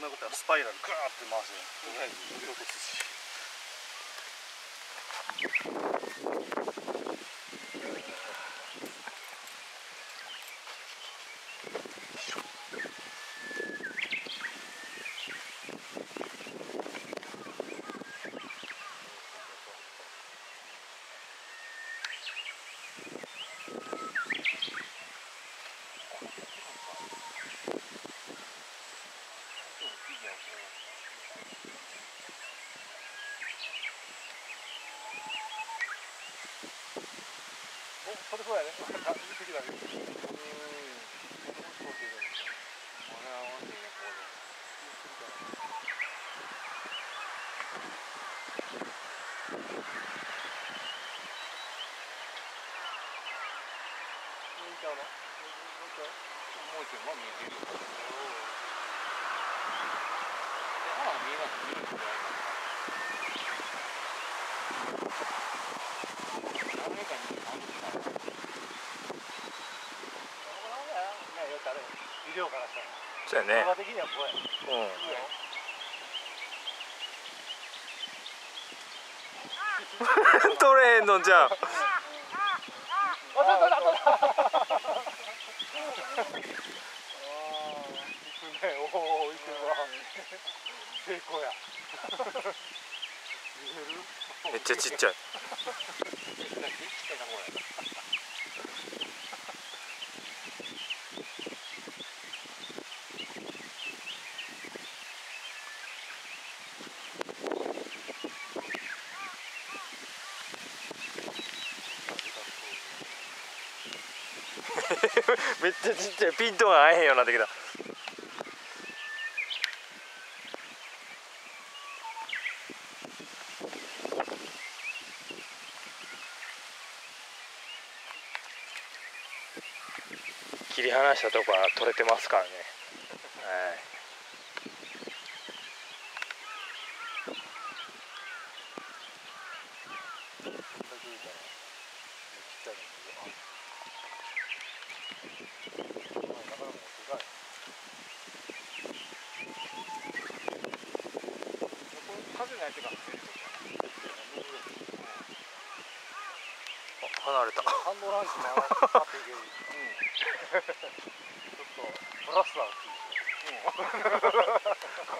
うまいことはスパイラルガーって回してとりあえず振り落とすしそれそうやね。あ、見てきたね。もう一も見えてるよ。で、歯は見えます。見えます。何メーターに何メータービデオからしたら。そうやね動画的にはこうや。うん 取れへんのじゃんあ。めっちゃちっちゃい めっちゃちっちゃいピントが合えへんようになってきた。切り離したとこは取れてますからね、はい風のやつがあ離れたハンドランチ回っていける。ちょっとブラスターっていう。ん